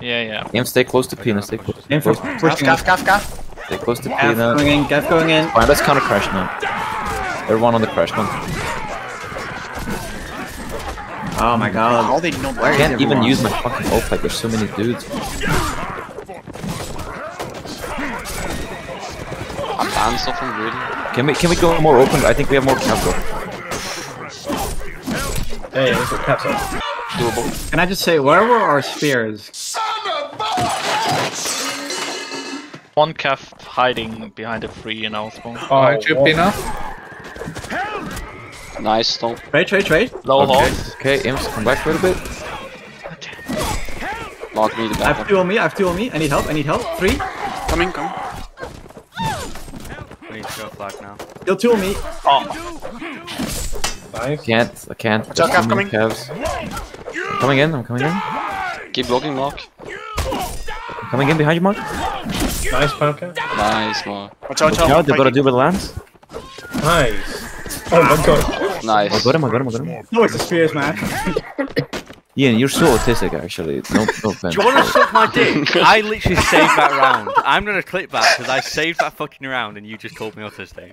Yeah, yeah. Aim, stay close to Pina, stay close. Aim for close, Gaff, pushing. gaff, gaff, gaff. stay close to Gaff Pina. going in, Gaff going in. Fine, let's counter crash now. Everyone on the crash, come. Oh my god. How they know Where I can't even use my fucking ult like there's so many dudes. I'm banned off him, really. Can we can we go more open? I think we have more capital. Hey, this is caps up. Doable. Can I just say, where were our spears? One Cav hiding behind a tree in our spawn. Oh, oh Alright, you what? Pina. Nice, stone. Trade, trade, trade. Low Okay, horse. okay, Imps, come back a little bit. Mark me the back. I have two on me, I have two on me. I need help, I need help. Three. Coming, coming. We need to go flag now. Still two on me. Oh. Nice. Can't, I can't. Watch out, There's Cav too many coming. calves. I'm coming in, I'm coming in. Keep blocking, Mark. I'm coming in behind you, Mark. Nice, Pumpkin. Nice, Mark. Watch out, watch out. Now they've got to Fighting. do with Lance. Nice. Oh my god. Nice. I Nice. got him, I got him, I got him. No, it's the spears, man. Ian, you're so autistic, actually. No, no offense. Do you want to suck my dick? I literally saved that round. I'm gonna clip that because I saved that fucking round and you just called me autistic.